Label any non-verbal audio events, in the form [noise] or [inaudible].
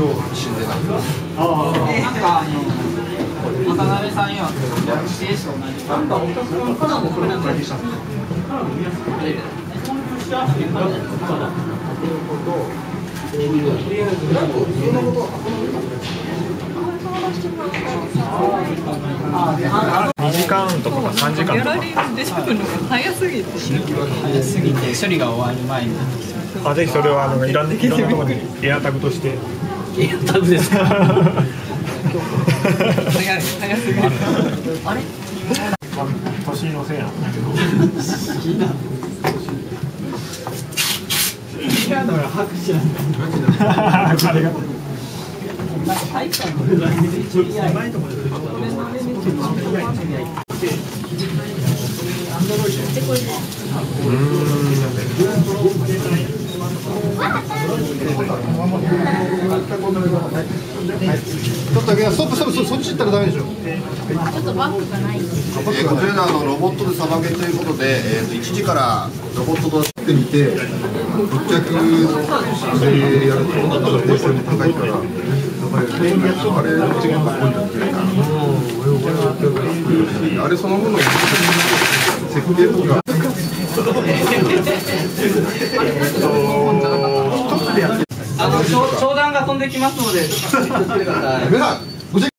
応死んでないなんかあの渡辺さん曰く CS と同じなんか2時間とか3時間とかリー出てくる。のが早すぎて早すぎて処理が終わる前にあぜひそれはあのいろんないろんなところにエアタグとして。エアタグです。か早い早すぎる。あれ？年のせいなんだ。けど嫌なら拍手なんだありがとうなんか入ったのちょっとだけストップストップそっち行ったらダメでしょ。ちょっとバッグがない。えーこちらのあのロボットでさばけということで、えー、と1時からロボットとしてみて密着でやるとだからこれも高いから。あれの違いが多いんだっあれそのものを設計とか [laughs] 商談が飛んできますので、ぜひ教えてください。